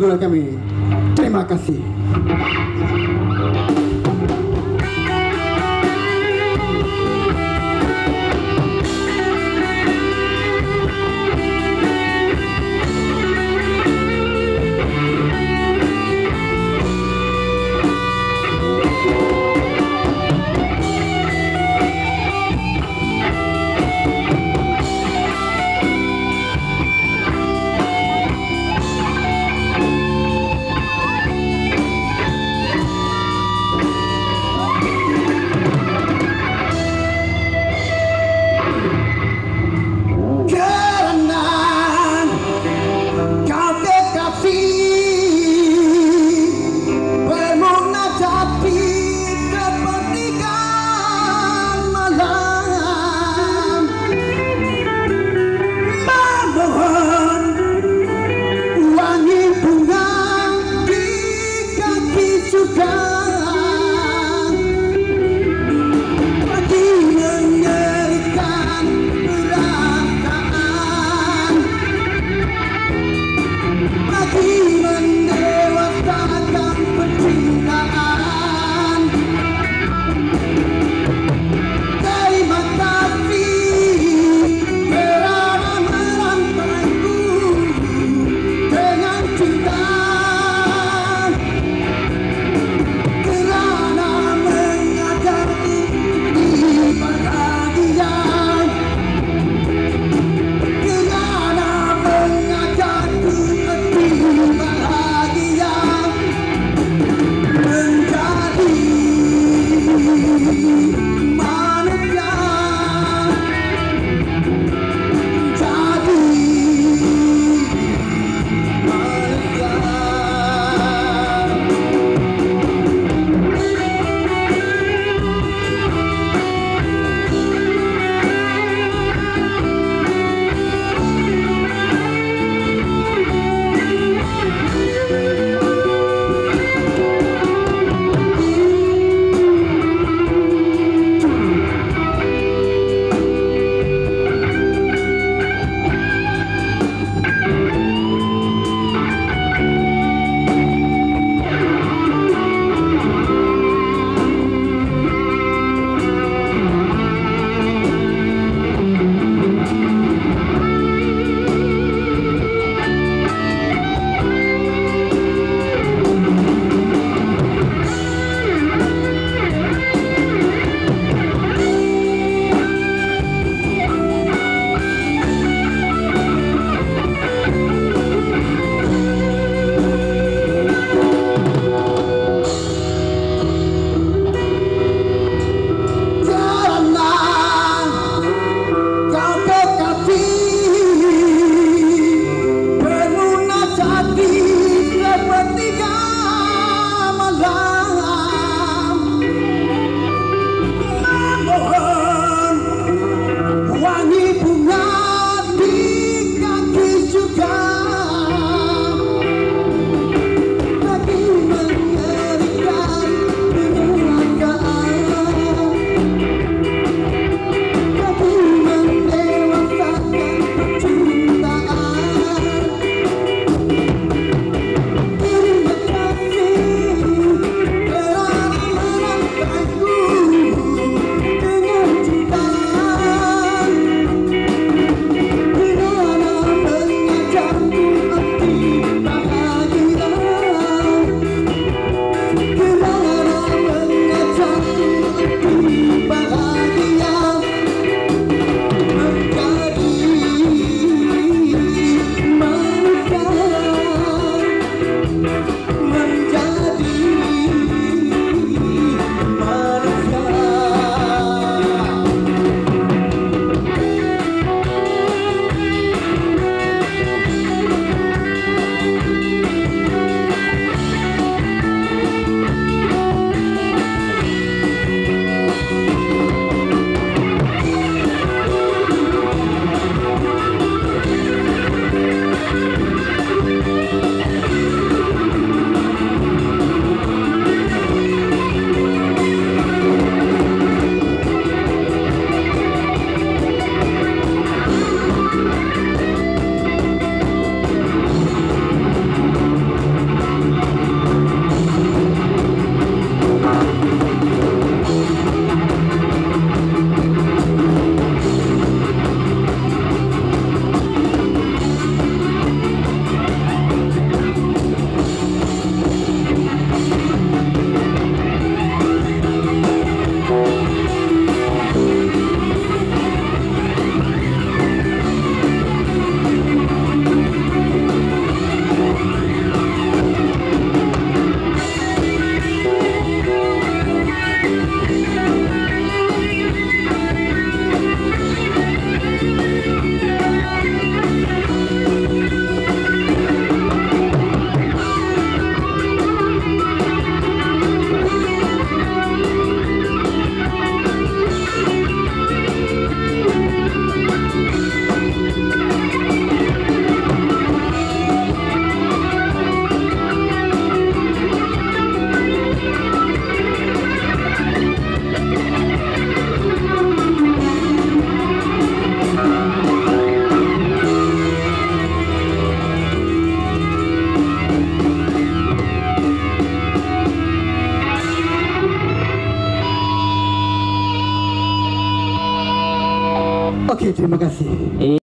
saudara kami. Terima kasih. Okey, terima kasih.